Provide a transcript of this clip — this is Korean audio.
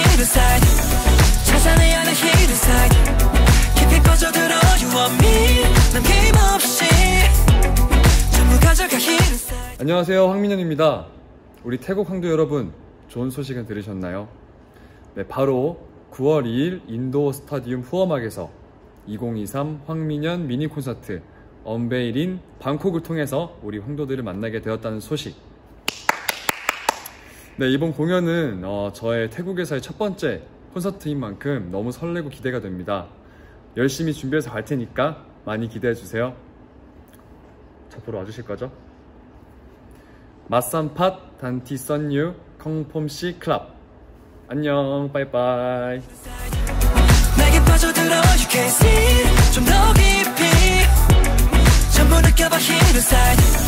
hidden side 찾아내야 할 hidden side 깊이 빠져들어 you want me. 남김없이 전부 가져가 hidden side 안녕하세요 황민현입니다. 우리 태국 황도 여러분 좋은 소식은 들으셨나요? 네 바로 9월 2일 인도 스타디움 후어막에서 2023 황민현 미니 콘서트 언베일인 방콕을 통해서 우리 황도들을 만나게 되었다는 소식 네 이번 공연은 어, 저의 태국에서의 첫 번째 콘서트인 만큼 너무 설레고 기대가 됩니다. 열심히 준비해서 갈 테니까 많이 기대해 주세요. 저 보러 와주실 거죠? 마산팟 단티 선유 콩폼시 클럽. 안녕 빠이빠이. 내게 빠져들어 you can see. 좀더 깊이. 전부 느껴봐 hidden side